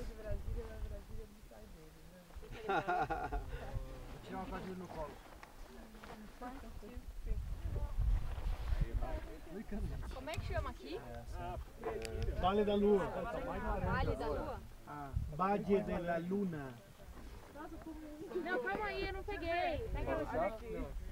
sair de Brasília, mas Brasília é não sai dele, né? Tirar uma quadrilha no colo. Como é que chama aqui? Vale da Lua. Vale da Lua? Ah, Valle de la Luna. Não, calma aí, eu não peguei. Pega você.